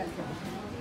Obrigada.